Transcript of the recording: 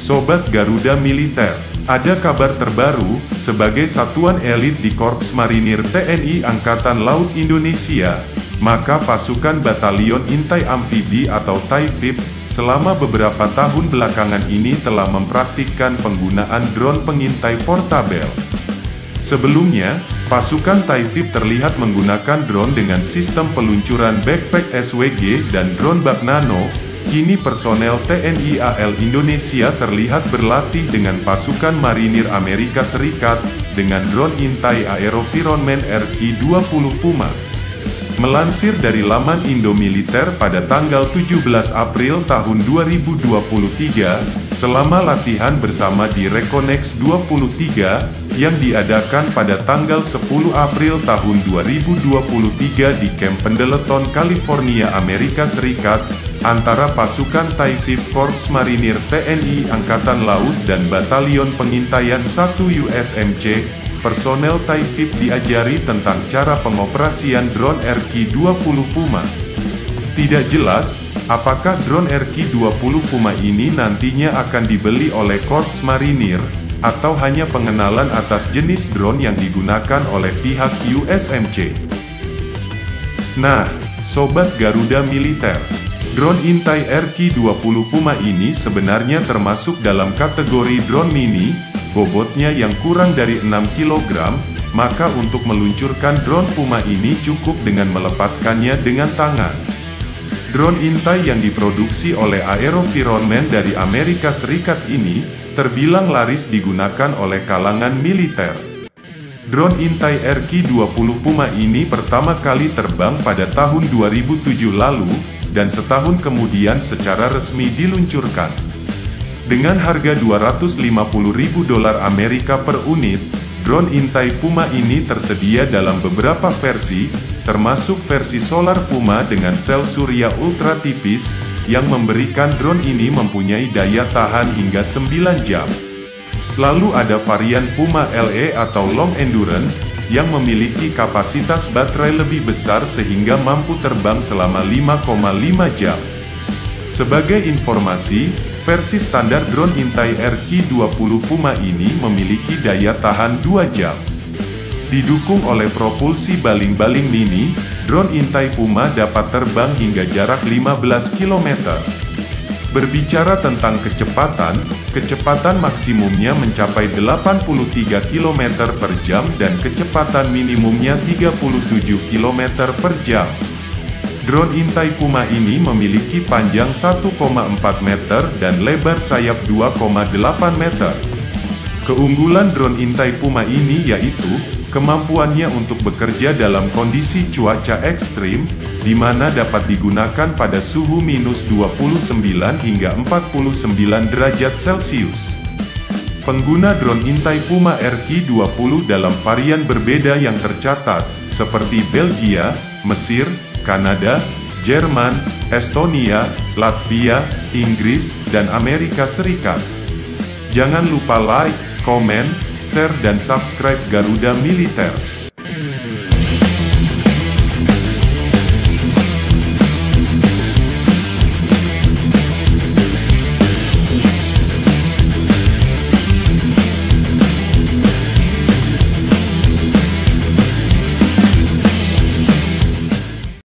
Sobat Garuda Militer, ada kabar terbaru, sebagai satuan elit di Korps Marinir TNI Angkatan Laut Indonesia, maka pasukan Batalion Intai Amfibi atau TAIFIB, selama beberapa tahun belakangan ini telah mempraktikkan penggunaan drone pengintai portabel. Sebelumnya, pasukan Taifib terlihat menggunakan drone dengan sistem peluncuran backpack SWG dan drone bak nano, Kini personel TNI AL Indonesia terlihat berlatih dengan pasukan marinir Amerika Serikat dengan drone intai Aerovironment RQ-20 Puma. Melansir dari laman Indomiliter pada tanggal 17 April tahun 2023, selama latihan bersama di Reconex 23, yang diadakan pada tanggal 10 April tahun 2023 di Camp Pendleton, California, Amerika Serikat, antara pasukan Taifib Korps Marinir TNI Angkatan Laut dan Batalion Pengintaian 1 USMC, personel Taifib diajari tentang cara pengoperasian drone RQ-20 Puma. Tidak jelas, apakah drone RQ-20 Puma ini nantinya akan dibeli oleh Korps Marinir, atau hanya pengenalan atas jenis drone yang digunakan oleh pihak USMC. Nah, Sobat Garuda Militer, Drone Intai RQ-20 Puma ini sebenarnya termasuk dalam kategori drone mini, bobotnya yang kurang dari 6 kg, maka untuk meluncurkan drone Puma ini cukup dengan melepaskannya dengan tangan. Drone Intai yang diproduksi oleh Aerovironment dari Amerika Serikat ini, terbilang laris digunakan oleh kalangan militer. Drone Intai RQ-20 Puma ini pertama kali terbang pada tahun 2007 lalu, dan setahun kemudian secara resmi diluncurkan. Dengan harga 250 ribu dolar Amerika per unit, drone Intai Puma ini tersedia dalam beberapa versi, termasuk versi Solar Puma dengan sel surya ultra tipis, yang memberikan drone ini mempunyai daya tahan hingga 9 jam. Lalu ada varian Puma LE atau Long Endurance, yang memiliki kapasitas baterai lebih besar sehingga mampu terbang selama 5,5 jam. Sebagai informasi, versi standar drone Intai RQ-20 Puma ini memiliki daya tahan 2 jam. Didukung oleh propulsi baling-baling mini, drone Intai Puma dapat terbang hingga jarak 15 km. Berbicara tentang kecepatan, kecepatan maksimumnya mencapai 83 km per jam dan kecepatan minimumnya 37 km per jam. Drone Intai Puma ini memiliki panjang 1,4 meter dan lebar sayap 2,8 meter. Keunggulan drone Intai Puma ini yaitu, kemampuannya untuk bekerja dalam kondisi cuaca ekstrim, di mana dapat digunakan pada suhu minus 29 hingga 49 derajat Celcius. Pengguna drone Intai Puma RQ-20 dalam varian berbeda yang tercatat, seperti Belgia, Mesir, Kanada, Jerman, Estonia, Latvia, Inggris, dan Amerika Serikat. Jangan lupa like, komen, share dan subscribe Garuda Militer.